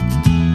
Bye.